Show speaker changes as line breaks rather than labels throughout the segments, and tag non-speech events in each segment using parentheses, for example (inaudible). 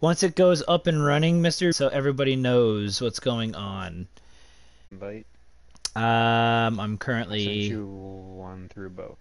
once it goes up and running, Mister, so everybody knows what's going on.
Invite.
Um, I'm
I sent
currently.
you one through both.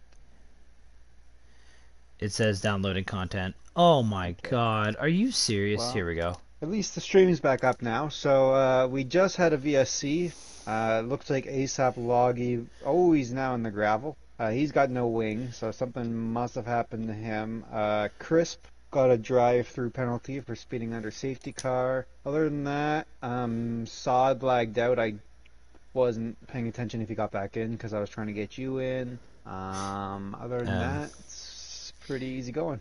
It says downloading content. Oh my
Okay.
god, are you serious?
Well-
Here we go.
At least the stream's back up now. So uh, we just had a VSC. Uh, looks like ASAP Loggy. Oh, he's now in the gravel. Uh, he's got no wing, so something must have happened to him. Uh, Crisp got a drive-through penalty for speeding under safety car. Other than that, um, Sod lagged out. I wasn't paying attention if he got back in because I was trying to get you in. Um, other than
Um.
that, it's pretty easy going.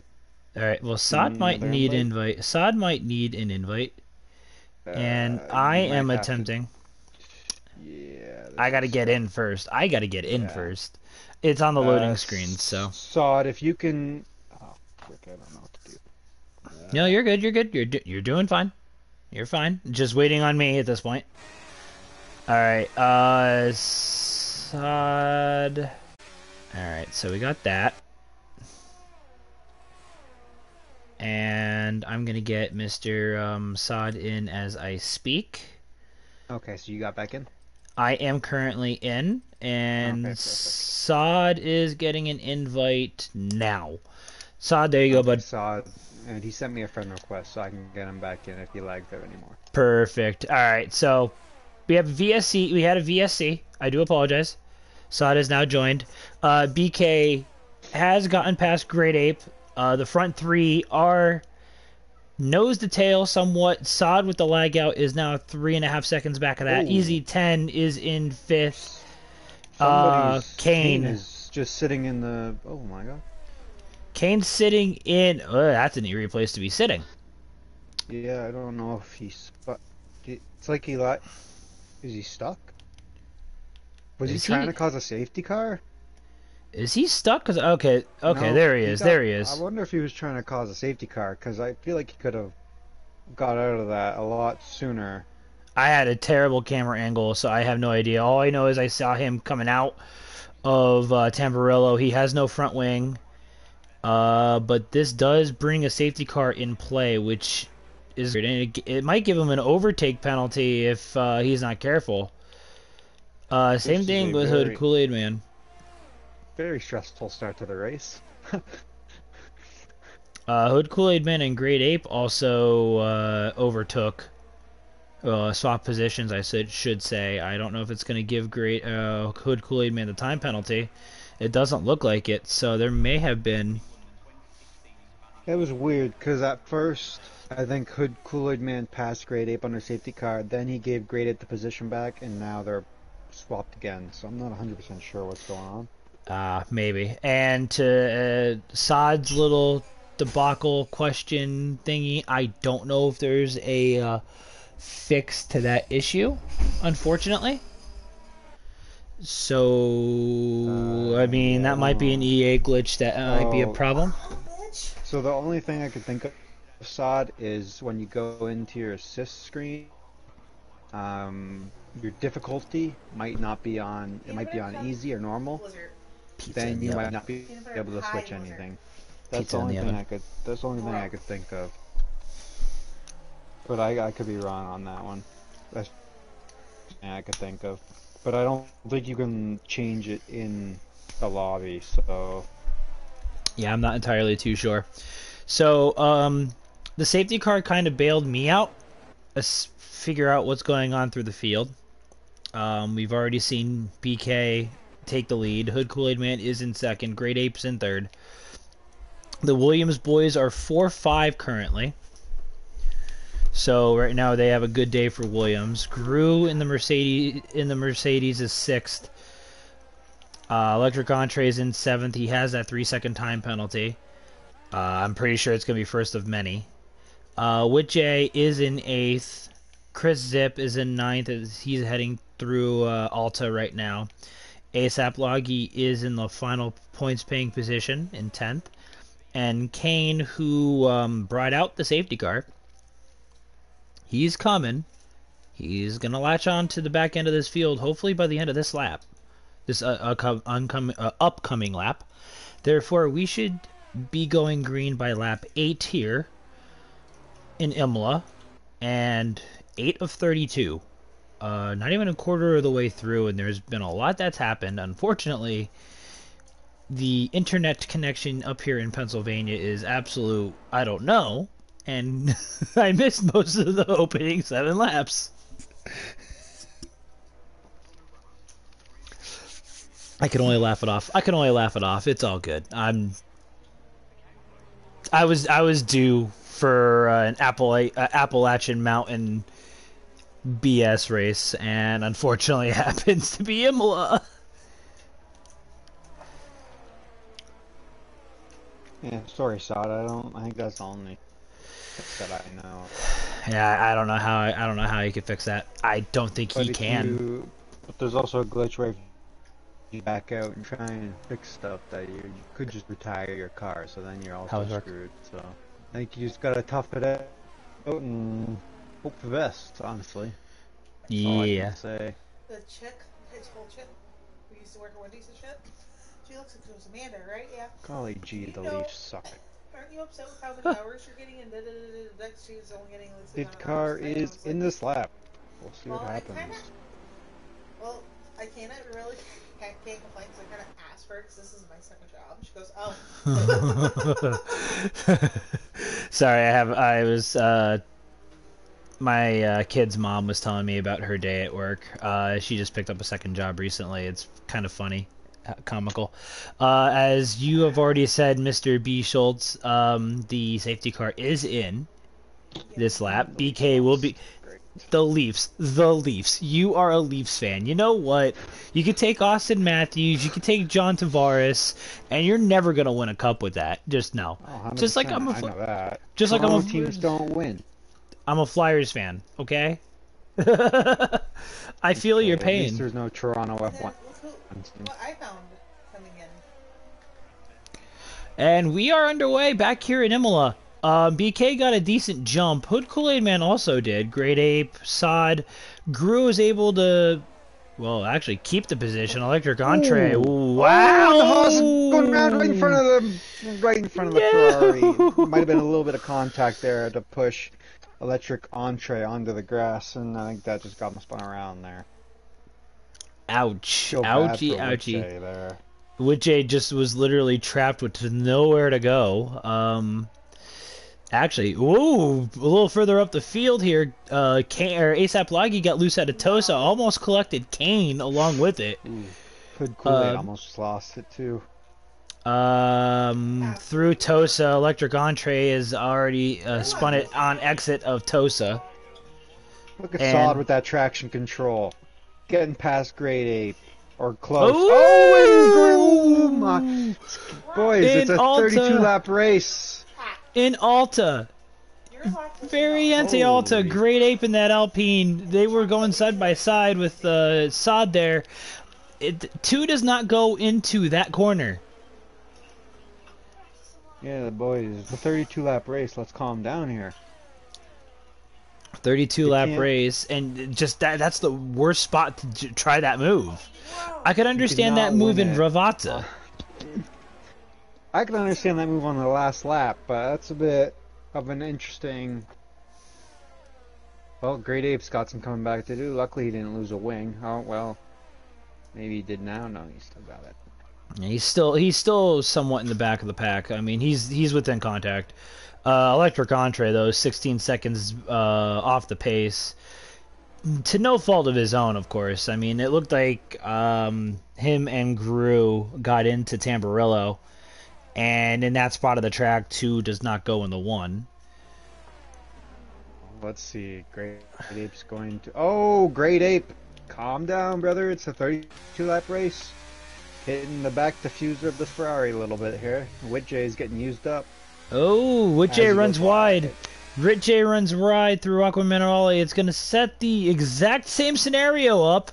All right. Well, Sod
need
might need
invite?
invite. Sod might need an invite, and
Uh,
I am
have to-
attempting.
Yeah.
I got to get in first. I got to get in
Yeah.
first. It's on the loading
Uh,
screen, so.
Sod, if you can. Oh, frick, I don't know what to do. Uh,
No, you're good. You're good. You're do- you're doing fine. You're fine. Just waiting on me at this point. All right. Uh, Sod. All right. So we got that, and I'm gonna get Mr. Um, Sod in as I speak.
Okay, so you got back in?
I am currently in, and
Okay.
Sod is getting an invite now. Sod, there you go, bud.
Sod, and he sent me a friend request so I can get him back in if he lagged out anymore.
Perfect. All right, so we have VSC. We had a VSC. I do apologize. Sod has now joined. Uh, BK has gotten past Great Ape. Uh, the front three are nose to tail somewhat. Sod with the lag out is now three and a half seconds back of that.
Ooh.
Easy 10 is in fifth. Uh, Kane.
is just sitting in the. Oh my god.
Kane's sitting in. Oh, that's an eerie place to be sitting.
Yeah, I don't know if he's. But it's like he like. Is he stuck? Was
Is
he trying
he-
to cause a safety car?
Is he stuck? Cause okay, okay,
No,
there he is.
got-
there he is.
I wonder if he was trying to cause a safety car because I feel like he could have got out of that a lot sooner.
I had a terrible camera angle, so I have no idea. All I know is I saw him coming out of uh, Tamburello. He has no front wing, uh, but this does bring a safety car in play, which is and it, it might give him an overtake penalty if uh, he's not careful. Uh, same thing with
very-
Hood Kool Aid Man.
Very stressful start to the race. (laughs)
Uh, Hood Kool Aid Man and Great Ape also uh, overtook. Uh, swap positions, I should should say. I don't know if it's going to give Great uh, Hood Kool Aid Man the time penalty. It doesn't look like it, so there may have been.
It was weird because at first I think Hood Kool-Aid Man passed Great Ape under safety car, then he gave Great Ape the position back, and now they're swapped again. So I'm not 100% sure what's going on.
Uh, maybe. And to uh, Sod's little debacle question thingy, I don't know if there's a uh, fix to that issue, unfortunately. So, I mean, that might be an EA glitch that uh, might be a problem. (laughs)
So the only thing I could think of, Sod, is when you go into your assist screen, um, your difficulty might not be on. It might be on easy or normal.
Pizza in
Then
the
you
oven.
might not be able to switch anything. That's
Pizza
the only
the
thing
oven.
I could. That's the only thing I could think of. But I, I could be wrong on that one. That's the thing I could think of. But I don't think you can change it in the lobby. So
Yeah, I'm not entirely too sure. So, um, the safety car kind of bailed me out. Let's figure out what's going on through the field. Um, we've already seen BK take the lead. Hood Kool Aid Man is in second. Great Apes in third. The Williams boys are 4 5 currently. So right now they have a good day for Williams. Grew in the Mercedes in the Mercedes is sixth. Uh, Electric Entree's in seventh. He has that three second time penalty. Uh, I'm pretty sure it's gonna be first of many. Uh, Witjay is in eighth. Chris Zip is in ninth he's heading through uh, Alta right now. ASAP Loggy is in the final points paying position in tenth. And Kane, who um, brought out the safety car, he's coming. He's gonna latch on to the back end of this field, hopefully by the end of this lap, this uh, uh, uh, upcoming lap. Therefore, we should be going green by lap eight here. in Imola and eight of 32. Uh, not even a quarter of the way through, and there's been a lot that's happened. Unfortunately, the internet connection up here in Pennsylvania is absolute. I don't know, and (laughs) I missed most of the opening seven laps. I can only laugh it off. I can only laugh it off. It's all good. I'm. I was I was due for uh, an Apple uh, Appalachian Mountain BS race, and unfortunately, (laughs) happens to be Imola.
Yeah, sorry, Sod. I don't. I think that's the only that I know.
Yeah, I don't know how. I, don't know how he could fix that. I don't think
But
he can.
you- but there's also a glitch where you back out and try and fix stuff that you, you could just retire your car, so then you're also
it work?
screwed. So I think you just gotta tough it out and hope for the best. Honestly, That's all I can
Yeah.
say.
The chick, high school chick, who used to work at Wendy's and shit. She looks like she was Amanda, right? Yeah.
Golly gee, the
No.
Leafs suck. (laughs)
Aren't you upset with how many (laughs) hours you're getting and da da da da da? She's only getting like
The car
hours. And I
is in
like,
this lap. We'll see what
Well, I
happens.
kinda- Well, I can't really can't, can't complain because I kind of asked for it 'cause this is my second job. She goes, oh. (laughs)
Sorry, I have. I was. Uh, my uh, kid's mom was telling me about her day at work. Uh, she just picked up a second job recently. It's kind of funny, uh, comical. Uh, as you have already said, Mr. B. Schultz, um, the safety car is in this lap. BK will be. The Leafs. The Leafs. You are a Leafs fan. You know what? You could take Auston Matthews, you could take John Tavares, and you're never going to win a cup with that. Just no.
Oh,
Just like I'm a
that.
just like I'm a
teams don't win.
I'm a Flyers fan, okay? (laughs) I feel your
Okay, At least
pain.
there's no Toronto F1.
then, look who- what I found coming in.
And we are underway back here in Imola. Um, BK got a decent jump. Hood Kool Aid Man also did. Great Ape, Sod. Gru was able to, well, actually keep the position. Electric Entree.
Ooh.
Wow!
Oh, the Haas going around right in front of the right in front of the
No.
Ferrari. Might have been a little bit of contact there to push electric entree onto the grass, and I think that just got him spun around there.
Ouch.
Bad
Ouchie, ouchie.
There.
Just was literally trapped with nowhere to go. Um, actually, ooh, a little further up the field here, uh, Kane, or ASAP Loggy got loose out of Tosa, almost collected Kane along with it.
Hood Kool-Aid
Uh,
almost lost it too.
Um, through Tosa, Electric Entree is already uh, spun it on exit of Tosa.
Look at
and-
Sod with that traction control, getting past Great Ape or close.
Ooh!
Oh, and boys, it's a
Alta.
32 lap race.
In Alta,
You're locked with
very
the-
anti Alta, great ape in that Alpine. They were going side by side with uh, Sod there. It, two does not go into that corner.
Yeah, the boys, it's a 32 lap race. Let's calm down here.
32
You
lap
can't-
race, and just that that's the worst spot to j- try that move. I could understand that move in
it.
Ravata.
I could understand that move on the last lap, but that's a bit of an interesting. Well, Great Ape's got some coming back to do. Luckily, he didn't lose a wing. Oh well, maybe he did now. No, he still got it.
He's still he's still somewhat in the back of the pack. I mean, he's he's within contact. Uh, Electric Entree though, 16 seconds uh, off the pace, to no fault of his own, of course. I mean, it looked like um, him and Gru got into Tamburello, and in that spot of the track, two does not go in the one.
Let's see. Great Ape's going to. Oh, Great Ape! Calm down, brother. It's a 32 lap race. Hitting the back diffuser of the Ferrari a little bit here. Witjay is getting used up.
Oh,
he
runs wide. J runs wide through Aqua Minerale. It's going to set the exact same scenario up,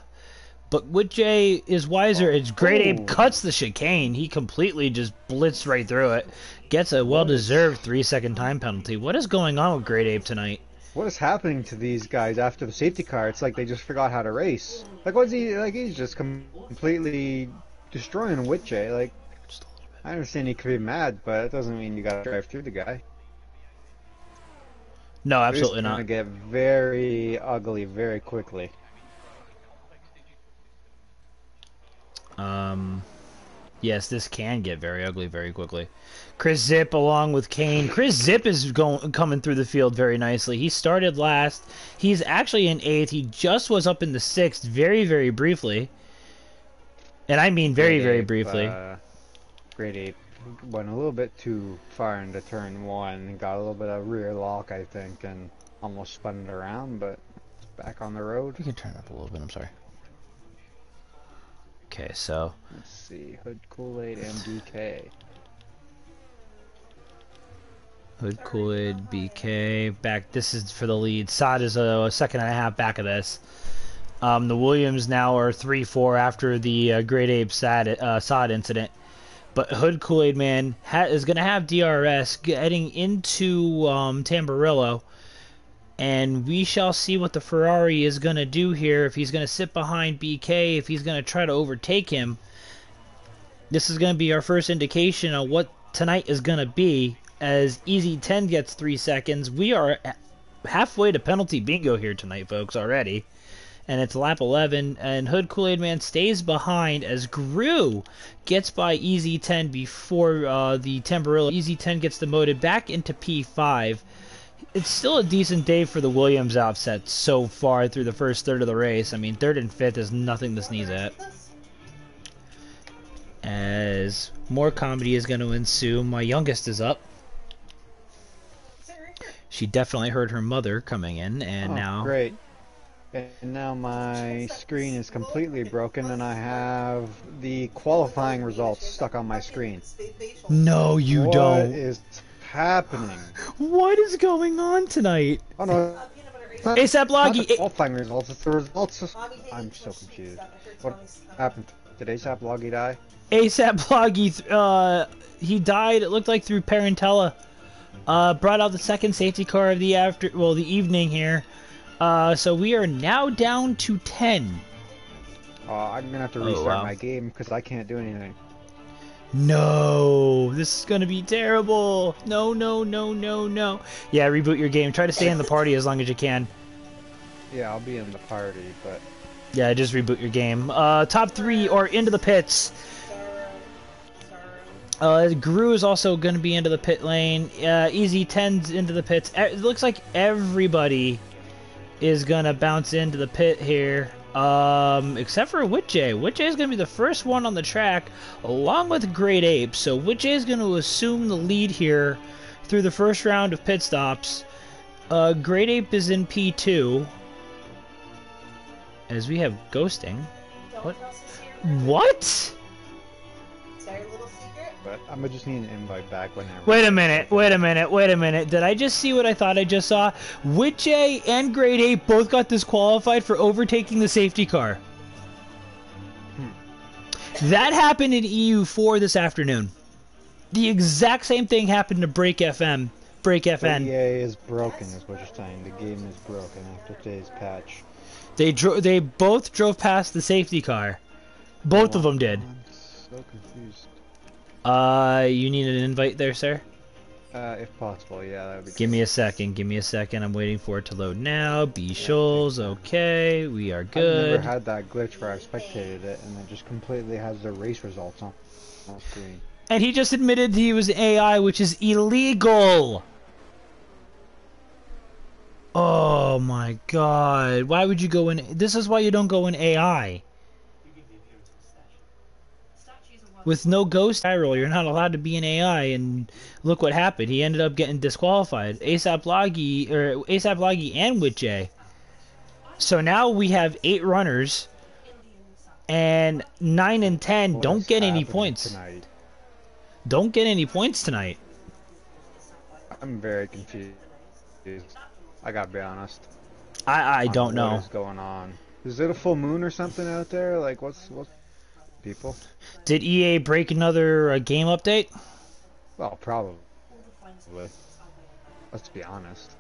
but Witjay is wiser. It's Great
Oh.
Ape cuts the chicane. He completely just blitzed right through it. Gets a well deserved three second time penalty. What is going on with Great Ape tonight?
What is happening to these guys after the safety car? It's like they just forgot how to race. Like, what's he like? He's just com- completely destroying Witjay. Like,
Just a.
I understand he could be mad, but it doesn't mean you gotta drive through the guy.
No,
It's
absolutely
gonna
not.
get very ugly very quickly.
Um, yes, this can get very ugly very quickly. Chris Zip along with Kane. Chris Zip is going coming through the field very nicely. He started last. He's actually in eighth. He just was up in the sixth very very briefly. And I mean very
Great
very
Ape,
briefly.
Uh, Great Ape went a little bit too far into turn one, got a little bit of rear lock, I think, and almost spun it around, but it's back on the road.
we can turn up a little bit. I'm sorry. Okay, so
Let's see, Hood Kool-Aid and BK.
Hood Kool-Aid, BK, back. This is for the lead. Sod is a, a second and a half back of this. Um, the Williams now are three four after the uh, Great Ape Sod, uh, Sod incident. But Hood Kool-Aid Man ha- is going to have DRS getting into um, Tamburello. And we shall see what the Ferrari is going to do here. If he's going to sit behind BK, if he's going to try to overtake him. This is going to be our first indication of what tonight is going to be. As Easy 10 gets three seconds, we are halfway to penalty bingo here tonight, folks, already. And it's lap 11, and Hood Kool Aid Man stays behind as Gru gets by Easy 10 before uh, the Tamburello. Easy 10 gets demoted back into P5. It's still a decent day for the Williams outset so far through the first third of the race. I mean, third and fifth is nothing to sneeze at. As more comedy is going to ensue, my youngest is up.
Sit right here.
She definitely heard her mother coming in, and
Oh,
now
Great. And now my screen is completely broken and I have the qualifying results stuck on my screen.
They- they shall-
no, you
What
don't.
is happening?
What is going on tonight?
Oh no,
peanut
it's not,
ASAP
it's not
Loggy.
the qualifying results, it's the results. of- I'm so confused.
stuff. I heard
What happened? Did ASAP Loggy die?
ASAP Bloggy, uh, he died. It looked like through Parentella. Uh, brought out the second safety car of the after, well, the evening here. Uh, so we are now down to ten.
Oh, I'm gonna have to
Oh,
restart
wow.
my game because I can't do anything.
No, this is gonna be terrible. No, no, no, no, no. Yeah, reboot your game. Try to stay in the party as long as you can.
Yeah, I'll be in the party, but
Yeah, just reboot your game. Uh, top three or into the pits.
Sorrow. Sorrow.
Uh, Gru is also going to be into the pit lane. Uh, Easy 10's into the pits. It looks like everybody is going to bounce into the pit here. Um, except for Witjay. Witjay is going to be the first one on the track, along with Great Ape. So Witjay is going to assume the lead here through the first round of pit stops. Uh, Great Ape is in P2. As we have ghosting.
Don't
What?
us here.
What?
It's little secret.
But I'm gonna just need an invite back whenever.
Wait a minute, wait a minute, wait a minute. Did I just see what I thought I just saw? Witjay and Great Ape both got disqualified for overtaking the safety car. Hmm. That happened in EU4 this afternoon. The exact same thing happened to Break FM. Break
The
FN.
EA is broken, is what you're saying. The game is broken after today's patch.
They dro- they both drove past the safety car. Both of them did.
I'm so confused.
Uh, you need an invite there, sir?
Uh, if possible, yeah, that would be
Give me a second. Give me a second. I'm waiting for it to load now. B Shoals, okay. We are good.
I've never had that glitch where I've spectated it and it just completely has the race results on, on screen.
And he just admitted he was AI, which is illegal. Oh my god. Why would you go in? This is why you don't go in AI. With no ghost eye roll, you're not allowed to be an AI, and look what happened. He ended up getting disqualified. ASAP Loggy, or ASAP Loggy and Witjay. So now we have eight runners, and nine and ten
What
don't get any points.
Tonight?
Don't get any points tonight.
I'm very confused. I gotta be honest.
I I don't know.
What is going on? Is it a full moon or something out there? Like, what's what? People?
Did EA break another uh, game update?
Well, probably. Let's be honest.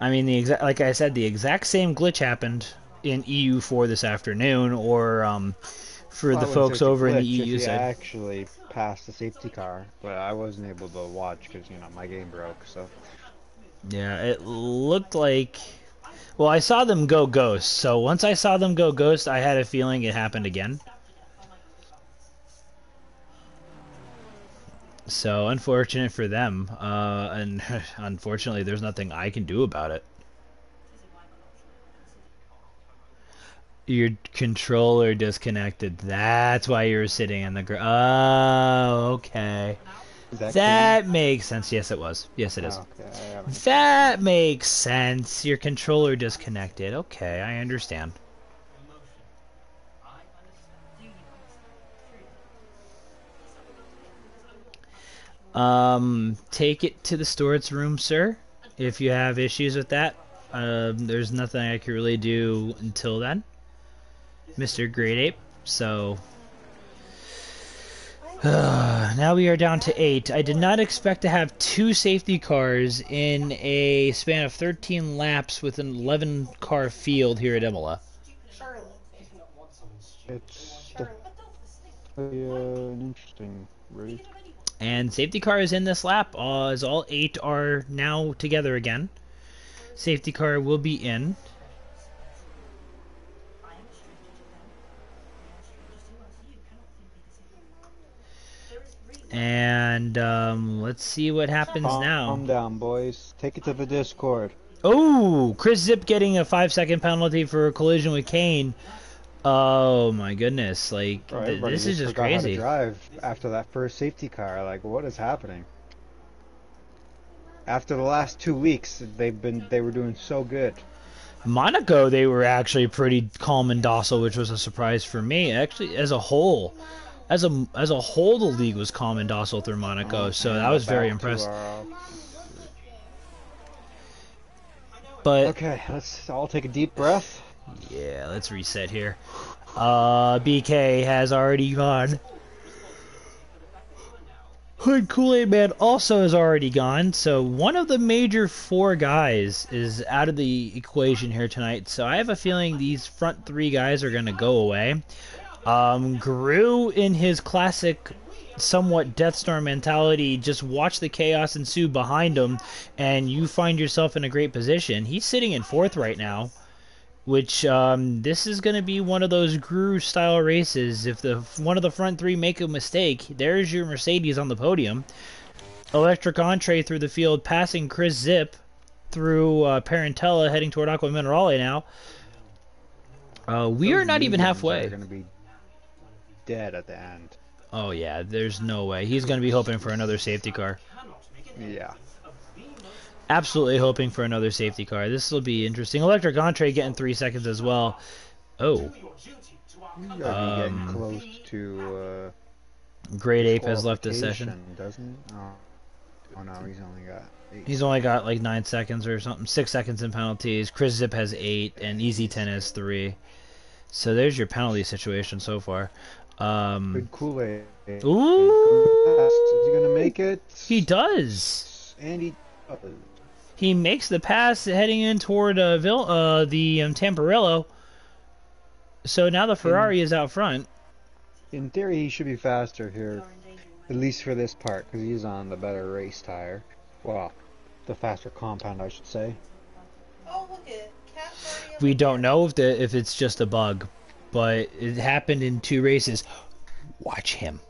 I mean, the exact like I said, the exact same glitch happened in EU4 this afternoon, or um, for
Well,
the folks over in the EU side.
actually passed the safety car, but I wasn't able to watch because you know my game broke. So
Yeah, it looked like. Well, I saw them go ghost, so once I saw them go ghost, I had a feeling it happened again. So unfortunate for them, uh, and (laughs) unfortunately, there's nothing I can do about it. Your controller disconnected. That's why you were sitting in the gr- Oh, okay.
That
That makes sense. Yes, it was. Yes, it is.
Okay,
That makes sense. Your controller disconnected. Okay, I understand. Um, take it to the storage room, sir. If you have issues with that, um, there's nothing I can really do until then, Mr. Great Ape. So (sighs) now we are down to eight. I did not expect to have two safety cars in a span of 13 laps with an 11 car field here at Imola.
Charlotte.
It's definitely uh, an interesting race.
And safety car is in this lap, uh, as all eight are now together again. Safety car will be in. And um, let's see what happens
Calm,
now.
calm down, boys. Take it to the Discord.
Oh, Chris Zip getting a five second penalty for a collision with Kane. Oh my goodness! Like
Bro,
th- this is just
forgot how to
crazy.
drive after that first safety car. Like, what is happening? After the last two weeks, they've been they were doing so good.
Monaco, they were actually pretty calm and docile, which was a surprise for me. Actually, as a whole, as a as a whole, the league was calm and docile through Monaco, so
And
that was very impressive. But
Okay, let's all take a deep breath.
yeah, let's reset here. Uh, BK has already gone. Hood Kool Aid Man also has already gone, so one of the major four guys is out of the equation here tonight. So I have a feeling these front three guys are going to go away. Um, Gru, in his classic, somewhat Death Star mentality, just watch the chaos ensue behind him, and you find yourself in a great position. He's sitting in fourth right now which um, this is going to be one of those Gru style races. If the one of the front three make a mistake, there's your Mercedes on the podium. Electric entree through the field, passing Chris Zip through uh, Parentella, heading toward Aqua Minerale now. Uh, we are not even halfway.
Dead at the end.
Oh yeah, there's no way. He's going to be hoping for another safety car.
Yeah.
Absolutely hoping for another safety car. This will be interesting. Electric entree getting three seconds as well. Oh, Um,
getting close to. Uh,
Great Ape has left the session.
doesn't? Oh. oh no, he's only got eight.
He's only got like nine seconds or something, six seconds in penalties. Chris Zip has eight, and Easy Ten has three. So there's your penalty situation so far. Um,
Hood Kool Aid.
Ooh.
Is he gonna make it?
he does.
And he. does.
He makes the pass heading in toward uh, Vil- uh the um, Tamburello. So now the Ferrari is out front.
In theory, he should be faster here, at least for this part, because he's on the better race tire. Well, the faster compound, I should say.
Oh, look at Cat
We don't know if the if it's just a bug, but it happened in two races. Watch him.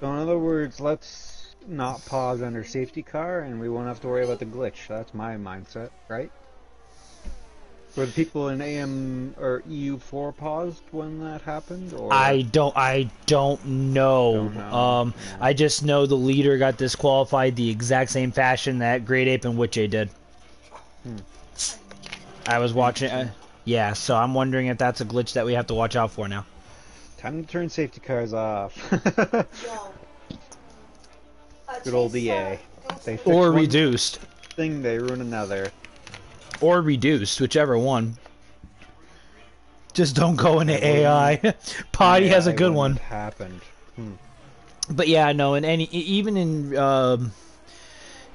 So in other words, let's not pause under safety car, and we won't have to worry about the glitch. That's my mindset, right? Were the people in AM or EU4 paused when that happened? Or
I don't I don't know.
Don't know.
Um
Yeah.
I just know the leader got disqualified the exact same fashion that Great Ape and Witjay did.
Hmm.
I was watching uh, yeah, so I'm wondering if that's a glitch that we have to watch out for now.
time to turn safety cars off. (laughs)
Yo.
Good old
Chase,
EA. They
Or reduced.
thing, they ruin another.
Or reduced, whichever one. Just don't go into AI. (laughs) Potty has a good one.
Happened. Hmm.
But yeah, no, and any even in um,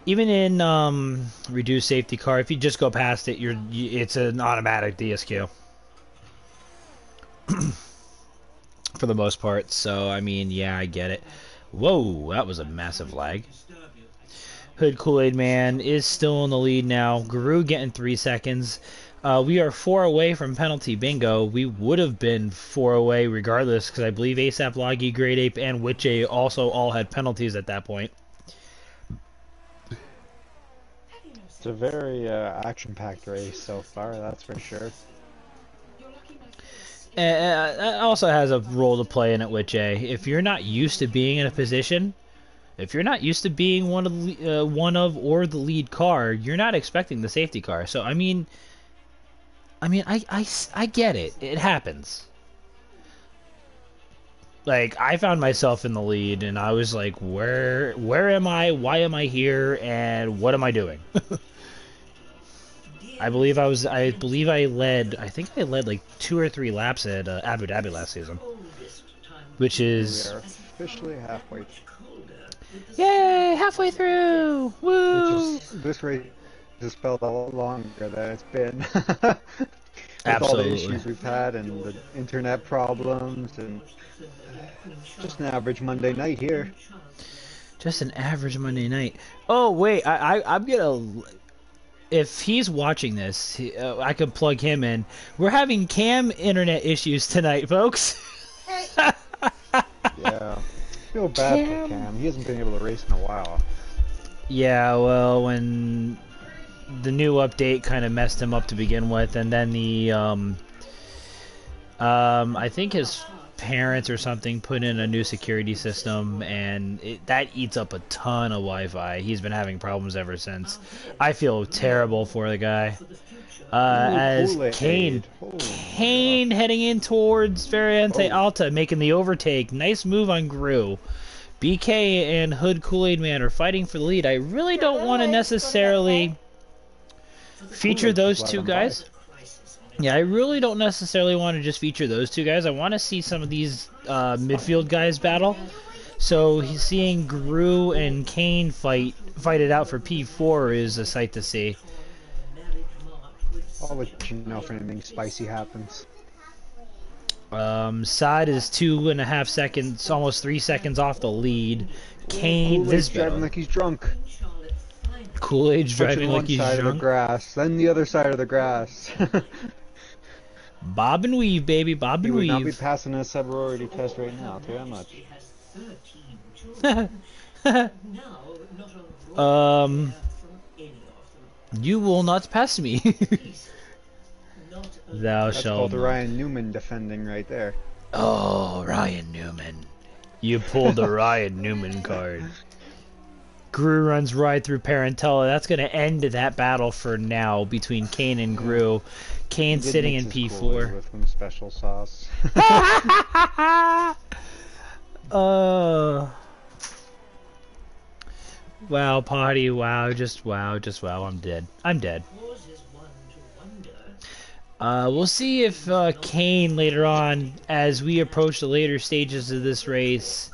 even in um, reduced safety car, if you just go past it, you're it's an automatic DSQ. (clears throat) for the most part. So I mean, yeah, I get it. Whoa, that was a massive lag. Hood Kool Aid Man is still in the lead now. Gru getting three seconds. Uh, we are four away from penalty bingo. We would have been four away regardless because I believe ASAP, Loggy, Great Ape, and Witjay also all had penalties at that point.
It's a very uh, action-packed race so far, that's for sure.
And uh, also has a role to play in it, Witjay. If you're not used to being in a position, if you're not used to being one of the, uh, one of or the lead car, you're not expecting the safety car. So I mean, I mean, I, I, I get it. It happens. Like I found myself in the lead, and I was like, "Where, where am I? Why am I here? And what am I doing?" (laughs) I believe I was. I believe I led. I think I led like two or three laps at uh, Abu Dhabi last season, which is
We are officially halfway.
Through Yay halfway through. Woo!
Is, this race has felt a lot longer than it's been. (laughs) With all the issues we've had and the internet problems and just an average Monday night here.
Just an average Monday night. Oh wait, I, I I'm gonna. If he's watching this, he, uh, I could plug him in. We're having cam internet issues tonight, folks.
Hey, (laughs)
Yeah. feel bad
Cam.
for Cam. He hasn't been able to race in a while.
yeah, well, when the new update kind of messed him up to begin with, and then the um, um, I think his parents or something put in a new security system, and it, that eats up a ton of Wi-Fi. He's been having problems ever since. I feel terrible for the guy. Uh, as Kane,
Holy
Kane heading in towards Variante
Oh.
Alta, making the overtake. Nice move on Gru. BK and Hood Kool Aid Man are fighting for the lead. I really don't want to necessarily feature those two
let 'em by.
guys. Yeah, I really don't necessarily want to just feature those two guys. I want to see some of these uh, midfield guys battle. So seeing Gru and Kane fight fight it out for P4 is a sight to see.
I'll let you know if anything spicy happens.
Um, Side is two and a half seconds, almost three seconds off the lead. Kane,
Kool-Aid's
this
driving like he's drunk.
Kool
Touching
driving like he's drunk.
side of the grass, then the other side of the grass. (laughs)
Bob and weave, baby, bob and
he
and
would not be
weave.
passing a sorority test right now. I'll tell you that much. (laughs)
um, you will not pass me. (laughs) Thou
That's
shalt.
called
not.
Ryan Newman defending right there.
Oh, Ryan Newman. You pulled the (laughs) Ryan Newman card. Gru runs right through Parentella. That's going to end that battle for now between Kane and Gru. Kane sitting in
mix his Kool-Aid
P4.
with some special sauce. (laughs) (laughs)
uh. Wow, potty, wow, just wow, just wow, I'm dead. I'm dead. Uh, we'll see if uh, Kane later on, as we approach the later stages of this race,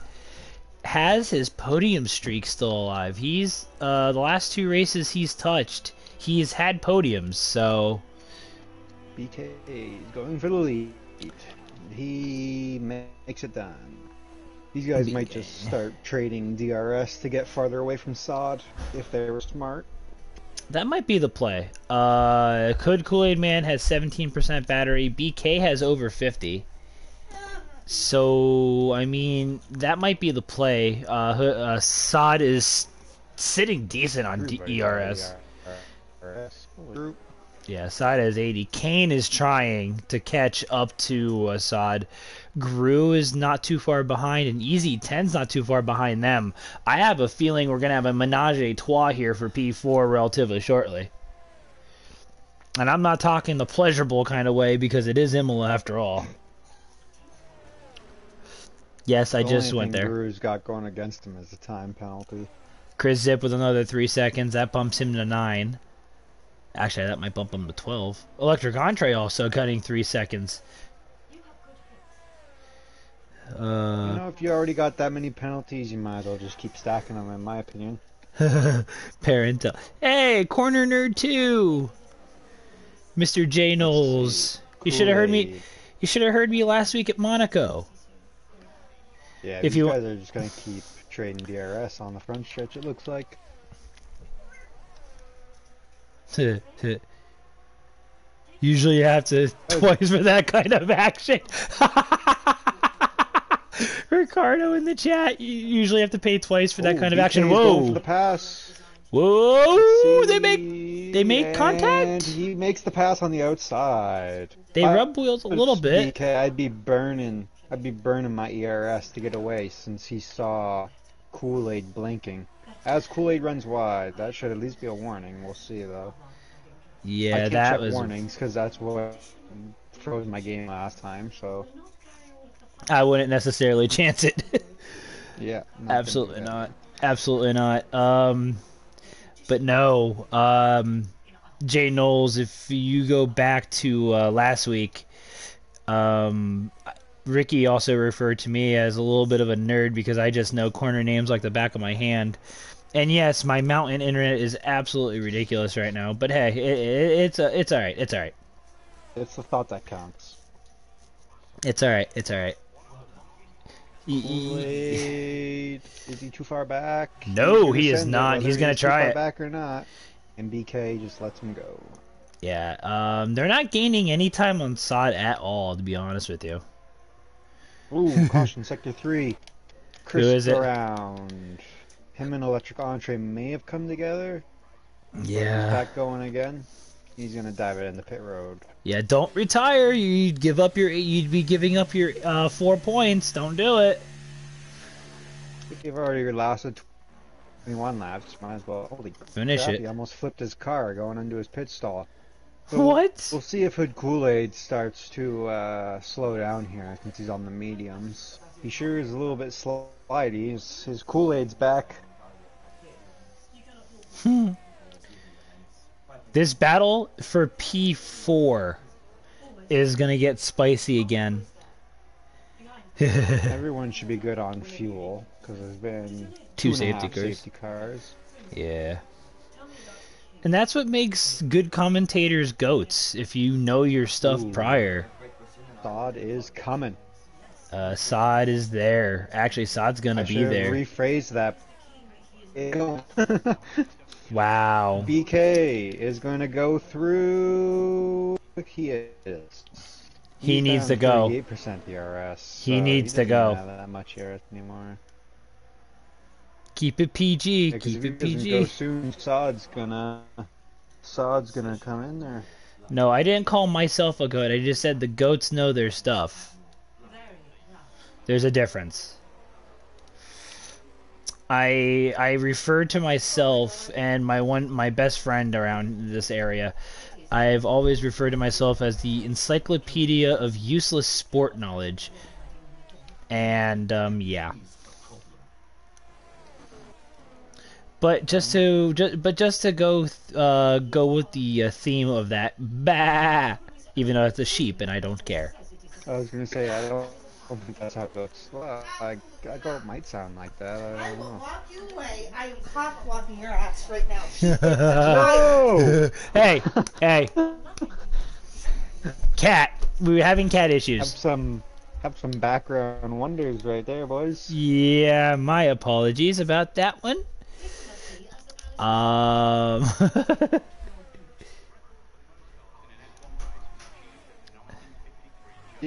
has his podium streak still alive. He's uh, the last two races he's touched, he's had podiums. So
BK is going for the lead. He makes it done. These guys might just start trading DRS to get farther away from Sod if they were smart.
that might be the play. Uh, Hood Kool Aid Man has 17% battery. BK has over 50. So I mean that might be the play. Uh, uh Sod is sitting decent on D-. ERS.
Group.
Yeah, Assad has 80. Kane is trying to catch up to Assad. Gru is not too far behind, and Easy 10's not too far behind them. I have a feeling we're going to have a menage a trois here for P4 relatively shortly. And I'm not talking the pleasurable kind of way because it is Imola after all. Yes, I
The
just went there.
Gru's got going against him is a time penalty.
Chris Zip with another three seconds. That bumps him to nine. Actually, that might bump him to 12. Electric Entree also cutting three seconds.
you
Uh,
know, if you already got that many penalties, you might as well just keep stacking them, in my opinion. (laughs)
parental. Hey, Corner Nerd 2! Mr. J. Knowles. You should have heard me. You should have heard me last week at Monaco.
Yeah,
If
these
you-
guys are just gonna keep trading DRS on the front stretch. It looks like.
Usually you have to (laughs) twice for that kind of action. (laughs) Ricardo in the chat. You usually have to pay twice for that
Ooh,
kind of action.
going for
Whoa,
the pass.
whoa! They make they make
and
contact?
He makes the pass on the outside.
they
I
rub wheels a little bit.
BK, I'd be burning. I'd be burning my ERS to get away since he saw Kool Aid blinking. As Kool Aid runs wide, that should at least be a warning. We'll see though. I
Yeah,
can't
that
check
was.
warnings because that's what froze my game last time. So
I wouldn't necessarily (laughs) chance it.
yeah, not gonna do
Absolutely not. Absolutely not. Um, but no, um, Jay Knowles. If you go back to uh, last week, um, Ricky also referred to me as a little bit of a nerd because I just know corner names like the back of my hand. And yes, my mountain internet is absolutely ridiculous right now. But hey, it, it, it's uh, it's all right. It's all right.
It's the thought that counts.
It's all right. It's all right. Y- y-
Wait, is he too far back?
No,
gonna
he is not. He's gonna
too
try
far
it.
back or not. And BK just lets him go.
Yeah, um, they're not gaining any time on Sod at all, to be honest with you.
Ooh, caution, (laughs) sector three. Chris
is it?
Him and Electric Entree may have come together.
Yeah.
Back going again. He's gonna dive it in the pit road.
Yeah, don't retire. You'd give up your. You'd be giving up your uh, four points. Don't do it.
You've already lasted 21 laps. Might as well. Holy
Finish
crap!
it.
He almost flipped his car going into his pit stall. So
What?
We'll see if Hood Kool Aid starts to uh, slow down here since he's on the mediums. He sure is a little bit slidey. His, his Kool Aid's back. Hmm. (laughs)
This battle for P4 is gonna get spicy again. (laughs)
Everyone should be good on fuel because there's been
Two
two
safety cars.
Safety cars.
Yeah. And that's what makes good commentators goats. If you know your stuff
Ooh.
prior.
Sod is coming.
Uh, Sod is there. Actually, Sod's gonna
I
be there.
rephrase that. (laughs)
wow.
BK is going to go through. He is.
He
He's
needs to go.
38% DRS.
He
so
needs to
doesn't
go.
Have that much DRS anymore.
Keep it PG.
Yeah,
Keep it PG.
go soon, Sod's gonna. Sod's gonna come in there.
No, I didn't call myself a goat. I just said the goats know their stuff. There's a difference. I I refer to myself and my one my best friend around this area. I've always referred to myself as the encyclopedia of useless sport knowledge. And um, yeah. But just to ju- but just to go uh, go with the uh, theme of that bah, even though it's a sheep and I don't care.
I was gonna say I don't, I don't think that's how it looks. Well, I, I go it might sound like that. I
I
don't
will
know.
walk you away. I am cock blocking your ass right now. (laughs)
Whoa!
hey, hey, cat. We were having cat issues.
have some have some background wonders right there, boys.
Yeah, my apologies about that one. Um. (laughs)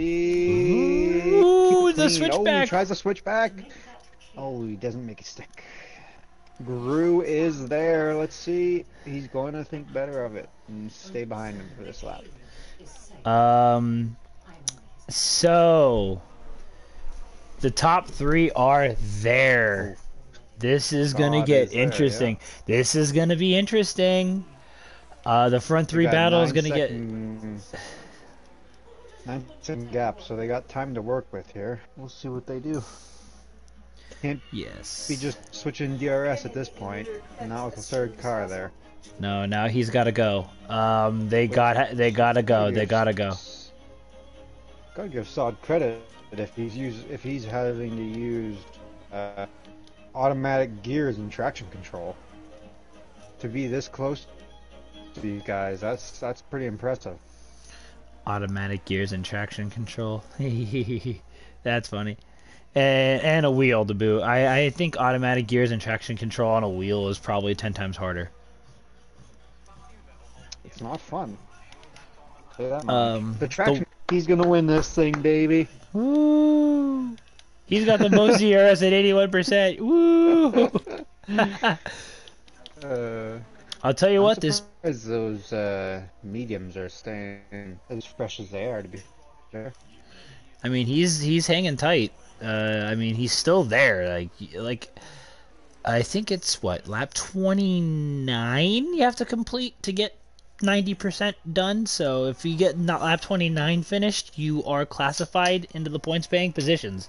Ooh, the switchback.
Oh, he tries to switch back. Oh, he doesn't make it stick. Gru is there. Let's see. He's going to think better of it and stay behind him for this lap.
Um. So, the top three are there. This is gonna get
is there,
interesting. This is gonna be interesting. Uh, the front three battle is gonna get.
Second- Nine second gap, so they got time to work with here. We'll see what they do. Can't
Yes.
be just switching DRS at this point. Not with a third car there.
No, now he's gotta go. Um, they got. They gotta go. They gotta go.
Gotta give Sod credit if he's use if he's having to use uh, automatic gears and traction control to be this close to these guys. That's that's pretty impressive.
Automatic gears and traction control. (laughs) That's funny. and, and a wheel to boot. I, I think automatic gears and traction control on a wheel is probably ten times harder.
It's not fun. Say that much.
Um,
the traction. He's gonna win this thing, baby.
Woo! He's got the most (laughs) DRS at eighty-one percent. Woo! (laughs)
Uh,
I'll tell you
I'm
what, this
those uh, mediums are staying as fresh as they are. To be fair.
I mean, he's he's hanging tight. Uh, I mean, he's still there. Like like, I think it's what lap twenty nine you have to complete to get ninety percent done. So if you get not lap twenty nine finished, you are classified into the points paying positions.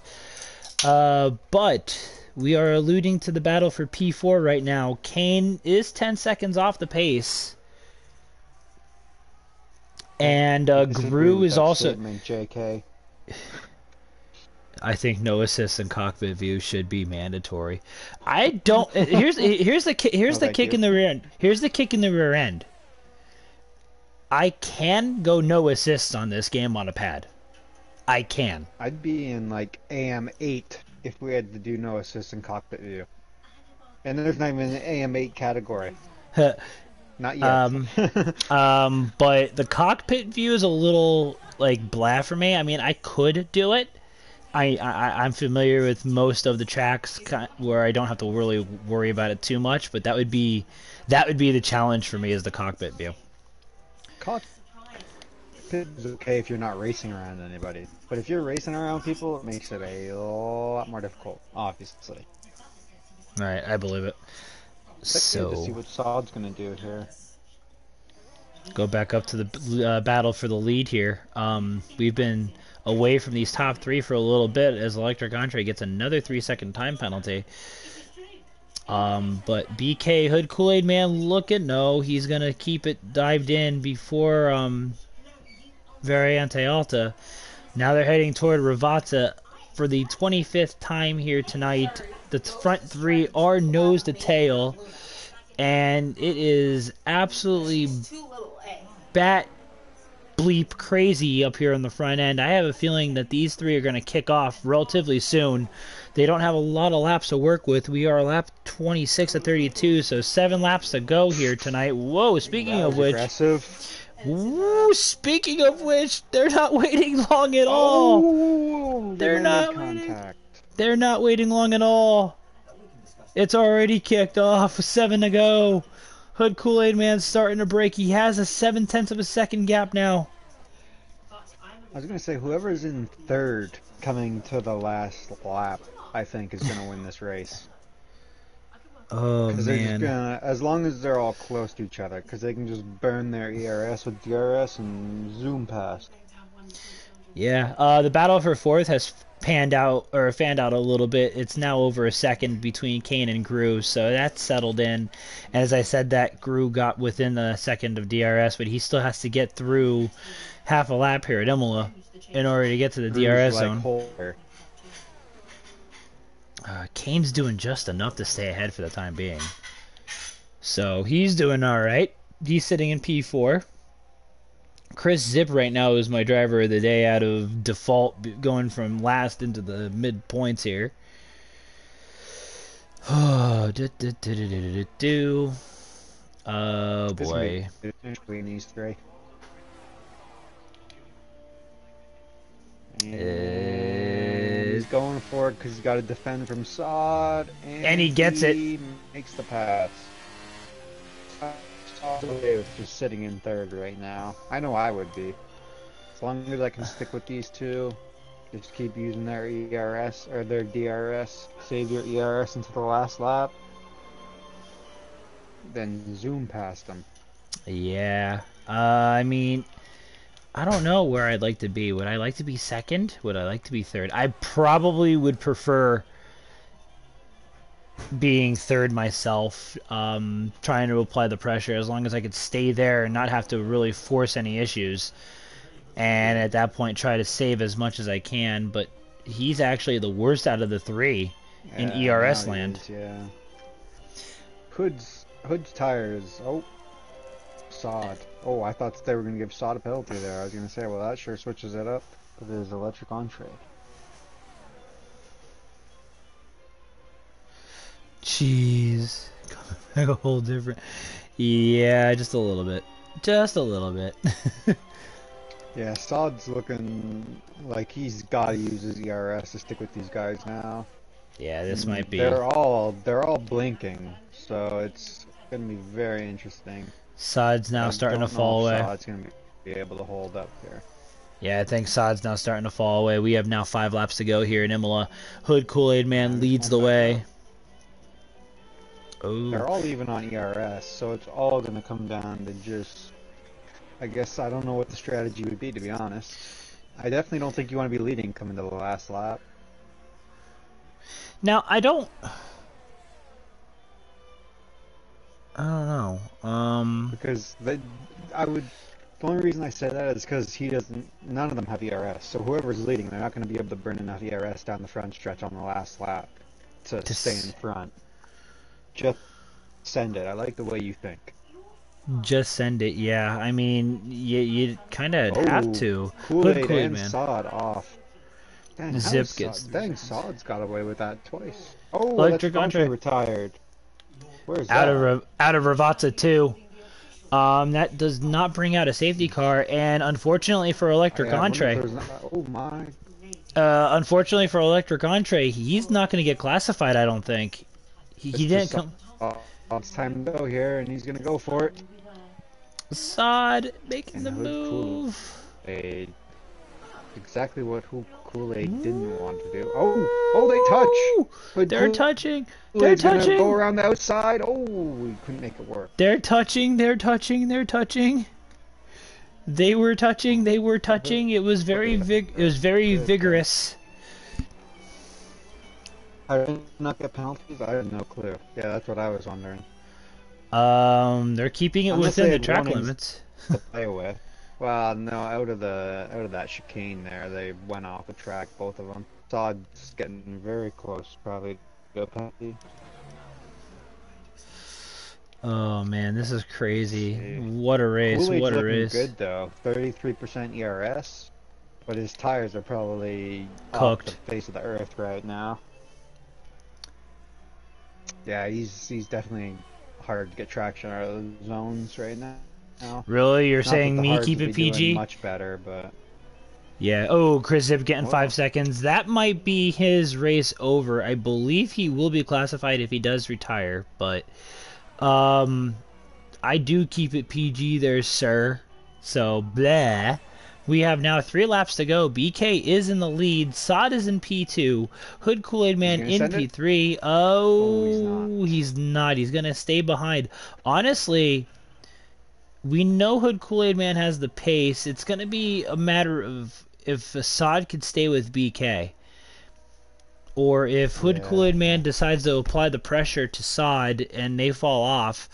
Uh, but we are alluding to the battle for P four right now. Kane is ten seconds off the pace. And uh, Gru is also.
Jk. (sighs)
I think no assist and cockpit view should be mandatory. I don't. uh, Here's here's the ki- here's
No, (laughs)
the kick
you.
in the rear end. Here's the kick in the rear end. I can go no assists on this game on a pad. I can.
I'd be in like AM8 if we had to do no assist in cockpit view. And there's not even an AM8 category. (laughs) Not yet.
Um, um, but the cockpit view is a little like blah for me. I mean, I could do it. I, I I'm familiar with most of the tracks where I don't have to really worry about it too much. But that would be that would be the challenge for me is the cockpit view.
Cockpit is okay if you're not racing around anybody. But if you're racing around people, it makes it a lot more difficult, obviously.
All right, I believe it.
To see
So
what Sod's gonna do here.
go back up to the uh, battle for the lead here. Um, we've been away from these top three for a little bit as Electric Entree gets another three second time penalty. Um, but BK Hood Kool Aid Man looking no, he's gonna keep it dived in before um, Variante Alta. Now they're heading toward Ravazza for the 25th time here tonight. The front three are nose to tail, and it is absolutely
Too little A.
bat bleep crazy up here on the front end. I have a feeling that these three are going to kick off relatively soon. They don't have a lot of laps to work with. We are lap 26 to 32, so seven laps to go here tonight. Whoa, speaking of which,
aggressive.
Woo, speaking of which, they're not (laughs) waiting long at all.
Oh,
They're not waiting.
contact.
They're not waiting long at all. It's already kicked off. Seven to go. Hood Kool Aid Man starting to break. He has a seven tenths of a second gap now.
I was gonna say whoever's in third coming to the last lap, I think is gonna win this race.
Oh
Because they're just
man.
gonna, as long as they're all close to each other, because they can just burn their ERS with DRS and zoom past.
Yeah. Uh, the battle for fourth has panned out or fanned out a little bit. It's now over a second between Kane and Gru, so that's settled in. As I said, that Gru got within a second of DRS, but he still has to get through half a lap here at Imola in order to get to the DRS
like
zone.
Holder.
Uh, Kane's doing just enough to stay ahead for the time being. So he's doing all right. He's sitting in P4. Chris Zip right now is my driver of the day out of default, going from last into the mid points here. (sighs) Oh, do, do, do, do, do, do, do. Oh boy.
may be an Easter egg. And
Uh,
he's going for it because he's got to defend from Sod, and,
And he gets it.
he Makes the pass. With just sitting in third right now. I know I would be. As long as I can stick with these two, just keep using their ERS or their DRS, save your ERS until the last lap, then zoom past them.
Yeah. Uh, I mean, I don't know where I'd like to be. Would I like to be second? Would I like to be third? I probably would prefer being third myself, um, trying to apply the pressure as long as I could stay there and not have to really force any issues. And at that point, try to save as much as I can. But he's actually the worst out of the three. In
Yeah,
ERS land.
is, yeah. Hood's Hood's tires. Oh, Sod. Oh, I thought they were gonna give Sod a penalty there. I was gonna say, well, that sure switches it up with his electric entree.
Jeez. (laughs) a whole different. Yeah, just a little bit. Just a little bit. (laughs)
Yeah, Sod's looking like he's got to use his ERS to stick with these guys now.
yeah, this might be.
They're all they're all blinking, so it's gonna be very interesting.
Sod's now
I
starting to fall away.
Gonna be, be able to hold up here.
Yeah, I think Sod's now starting to fall away. We have now five laps to go here in Imola. Hood Kool Aid Man leads the way.
They're all even on ERS, so it's all gonna come down to just. I guess I don't know what the strategy would be to be honest. I definitely don't think you want to be leading coming to the last lap.
now I don't. I don't know. Um,
Because they, I would. The only reason I say that is because he doesn't. None of them have ERS, so whoever's leading, they're not going to be able to burn enough ERS down the front stretch on the last lap to,
To
stay in front. Just send it. I like the way you think.
just send it. Yeah, I mean, you you kind of have
Oh,
to.
Kool
Hood
Aid
Kool-Aid
and
Man.
Sod off. Dang,
Zip
is Sod-
gets-
Dang, Sod's got away with that twice. Oh,
Electric
Entree
Entree.
Retired. Where's
out
that?
of out of Ravazza too. Um, that does not bring out a safety car, and unfortunately for Electric
Yeah, I wonder if
Entree,
not- Oh my.
uh, unfortunately for Electric Entree, he's not going to get classified. I don't think. He, he didn't come.
Oh, it's time to go here, and he's gonna go for it.
Sod making
And
the
Hood Kool-
move.
Exactly what who Kool-Aid didn't want to do. Oh, oh, they touch. But
They're touching. They're
Kool-Aid's gonna
touching.
Go around the outside. Oh, we couldn't make it work.
They're touching. They're touching. They're touching. They were touching. They were touching. It was very vig. It was very vigorous.
How did not get penalties? I have no clue. Yeah, that's what I was wondering.
Um, they're keeping it
Unless
within the track limits.
To play with. Well, no, out of the out of that chicane there, they went off the track, both of them. Sod's getting very close, probably. to Go penalty.
Oh man, this is crazy. What a race! What a race!
good though. 33% ERS, but his tires are probably off
Cooked.
the face of the earth right now. Yeah, he's he's definitely hard to get traction out of the zones right now.
Really, you're
Not
saying me keep it PG?
Much better, but
Yeah. Oh, Chris Zip getting
Whoa.
five seconds. That might be his race over. I believe he will be classified if he does retire, but um, I do keep it PG there, sir. So blah. We have now three laps to go. BK is in the lead. Sod is in P2. Hood Kool Aid Man in? P3.
Oh, he's
Oh,
not.
he's not. He's gonna stay behind. Honestly, we know Hood Kool Aid Man has the pace. It's going to be a matter of if Assad could stay with BK. Or if Hood
Yeah.
Kool Aid Man decides to apply the pressure to Sod and they fall off.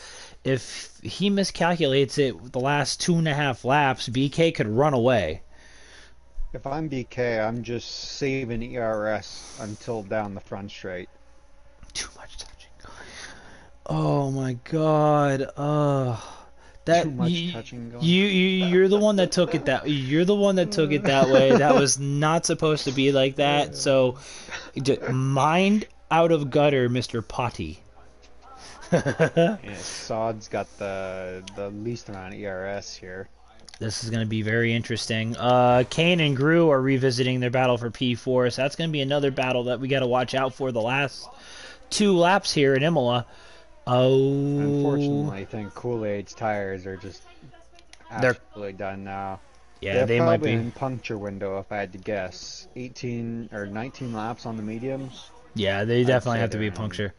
If he miscalculates it the last two and a half laps, BK could run away.
if I'm BK, I'm just saving ERS until down the front straight.
Too much touching. Oh my god. Uh, that you. You, you you're the one that took it that you're the one that took it that way. That (laughs) was not supposed to be like that. So, mind out of gutter, Mr. Potty.
Yeah, Sod's got the the least amount of ERS here.
This is going to be very interesting. Uh, Kane and Gru are revisiting their battle for P4, so that's going to be another battle that we got to watch out for the last two laps here in Imola. Oh,
Unfortunately, I think Kool-Aid's tires are just
They're-
absolutely done now.
yeah,
They're
they might be.
in puncture window if I had to guess. 18 or 19 laps on the mediums.
Yeah, they definitely have to be puncture.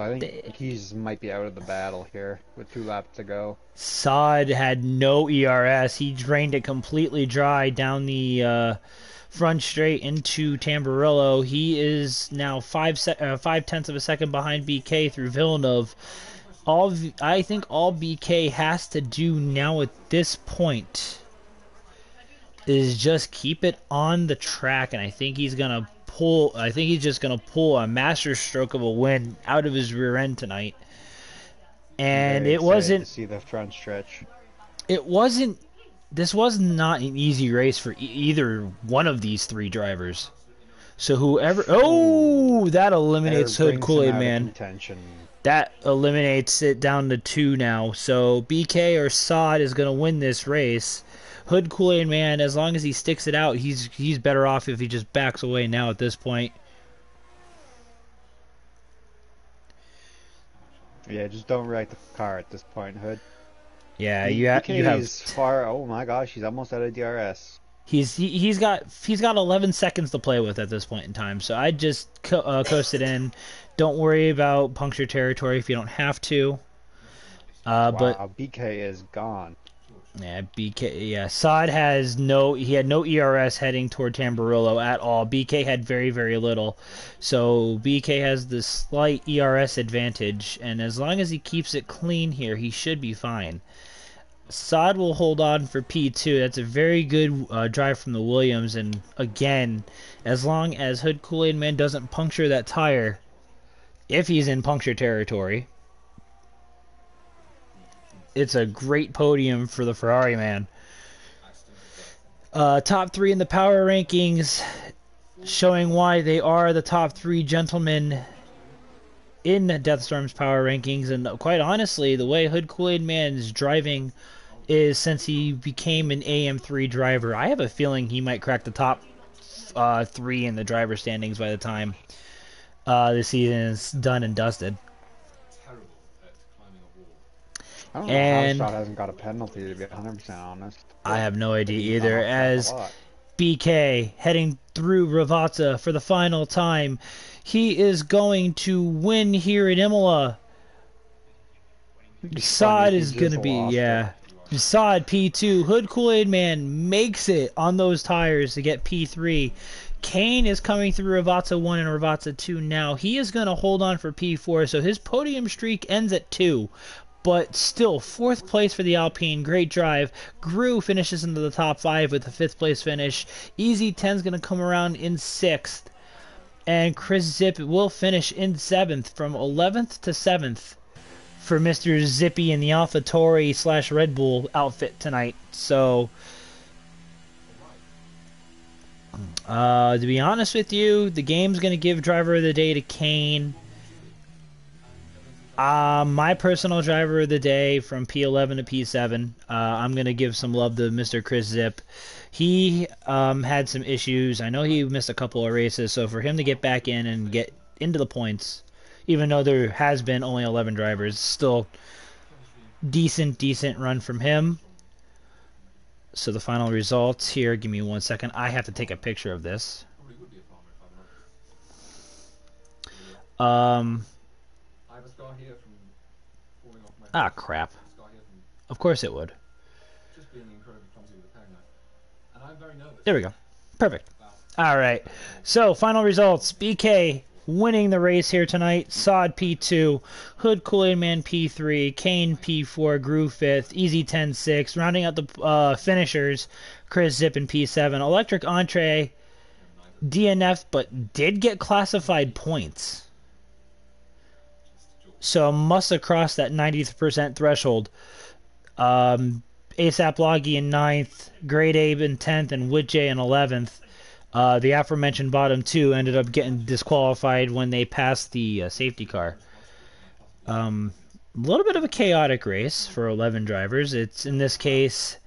So I think he's might be out of the battle here with two laps to go.
Sod had no ERS. He drained it completely dry down the uh, front straight into Tamburello. He is now five se- uh, five tenths of a second behind BK through Villeneuve. All V- I think all BK has to do now at this point is just keep it on the track, and I think he's gonna pull. I think he's just gonna pull a master stroke of a win out of his rear end tonight. And
Very
it wasn't
to see the front stretch.
it wasn't this was not an easy race for e- either one of these three drivers So whoever, oh, that eliminates Hood Kool Aid Man. That eliminates it down to two now. So BK or Sod is gonna win this race. Hood Kool Aid Man, as long as he sticks it out, he's he's better off if he just backs away now at this point.
Yeah, just don't wreck the car at this point, Hood.
Yeah, you, ha- you have
far. Oh my gosh, he's almost out of DRS.
He's he, he's got he's got 11 seconds to play with at this point in time. So I just co- uh, coast it in. Don't worry about puncture territory if you don't have to. Uh, but
BK is gone.
Yeah, BK yeah, Sod has no he had no ERS heading toward Tamburello at all. BK had very very little. So BK has the slight ERS advantage and as long as he keeps it clean here, he should be fine. Sod will hold on for P2. That's a very good uh, drive from the Williams. And again, as long as Hood Kool Aid Man doesn't puncture that tire, if he's in puncture territory, it's a great podium for the Ferrari man. Uh, top three in the power rankings, showing why they are the top three gentlemen in Deathstorm's power rankings. And quite honestly, the way Hood Kool Aid Man is driving is since he became an AM3 driver, I have a feeling he might crack the top uh, three in the driver standings by the time uh, the season is done and dusted.
terrible at climbing a wall.
I don't know
And-
how Shot hasn't got a penalty to be 100 percent honest.
I have no idea either.
gone off track a
As. BK heading through Ravazza for the final time, he is going to win here at Imola.
It's
Sod
funny, he
is gonna be yeah. Sod P2. Hood Kool Aid Man makes it on those tires to get P3. Kane is coming through Ravazza 1 and Ravazza 2 now. He is going to hold on for P4, so his podium streak ends at 2. But still, fourth place for the Alpine. Great drive. Gru finishes into the top 5 with a fifth place finish. Easy 10's going to come around in sixth. And Chris Zip will finish in seventh from 11th to 7th for Mr. Zippy in the AlphaTauri slash Red Bull outfit tonight. So, uh, to be honest with you, the game's going to give driver of the day to Kane. Uh, my personal driver of the day from P11 to P7, uh, I'm going to give some love to Mr. Chris Zip. He um, had some issues. I know he missed a couple of races, so for him to get back in and get into the points, even though there has been only 11 drivers, still decent, decent run from him. So the final results here. Give me one second. I have to take a picture of this.
Probably
Ah, crap.
a Scar here from
Of course it would.
just being incredibly clumsy with a paring knife. And I'm very nervous.
There we go. Perfect. All right. So final results: BK winning the race here tonight. Sod P2, Hood Kool Aid Man P3, Kane P4, Gru 5th, Easy 10 6. Rounding out the uh, finishers, Chris Zip in P7, Electric Entree, DNF, but did get classified points. So must have crossed that 90% threshold. Um, ASAP Loggy in 9th, Great Ape in 10th, and Witjay in 11th. Uh, the aforementioned bottom two ended up getting disqualified when they passed the uh, safety car. Um, a little bit of a chaotic race for 11 drivers. It's in this case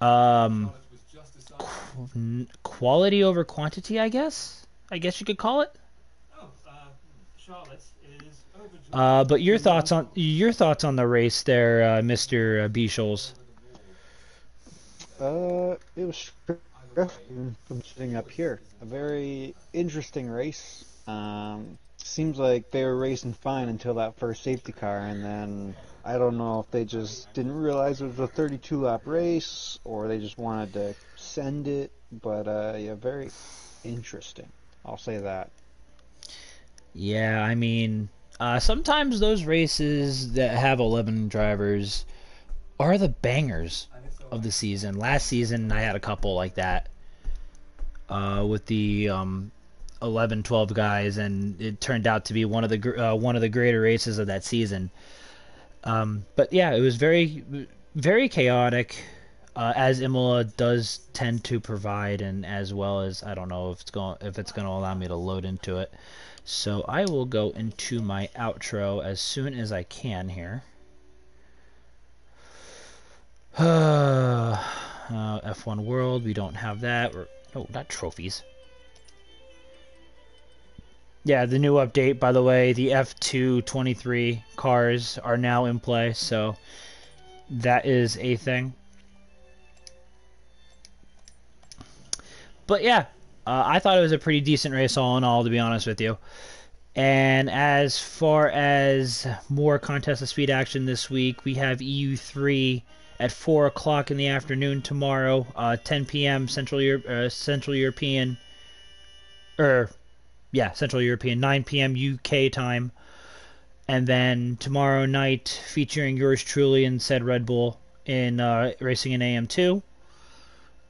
um, qu- quality over quantity, I guess. I guess you could call it.
Oh, uh, overjoyed.
Uh, but your thoughts on your thoughts on the race there, uh, Mister uh, B. Scholes?
Uh, it was from sitting up here. A very interesting race. Um, seems like they were racing fine until that first safety car, and then I don't know if they just didn't realize it was a 32 lap race or they just wanted to send it. But uh, yeah, very interesting. I'll say that.
Yeah, I mean, uh, sometimes those races that have 11 drivers are the bangers of the season. Last season, I had a couple like that uh, with the um, 11, 12 guys, and it turned out to be one of the uh, one of the greater races of that season. Um, but yeah, it was very, very chaotic. uh, as Imola does tend to provide, and as well as I don't know if it's going if it's going to allow me to load into it. So I will go into my outro as soon as I can here. (sighs) Uh, F1 World, we don't have that. We're, no, not trophies. Yeah, the new update, by the way, the F2 23 cars are now in play, so that is a thing. But yeah, uh, I thought it was a pretty decent race all in all, to be honest with you. And as far as more contest of speed action this week, we have EU3 at 4 o'clock in the afternoon tomorrow, uh, 10 p.m. Central, uh, Central European, or yeah, Central European, 9 p.m. UK time. And then tomorrow night, featuring yours truly and said Red Bull in uh, racing in AM2.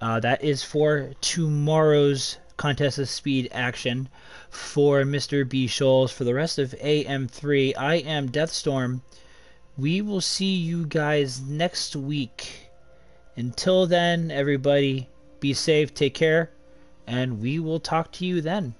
Uh, that is for tomorrow's contest of speed action for Mr. B Shoals. For the rest of AM3, I am Deathstorm. We will see you guys next week. Until then, everybody, be safe, take care, and we will talk to you then.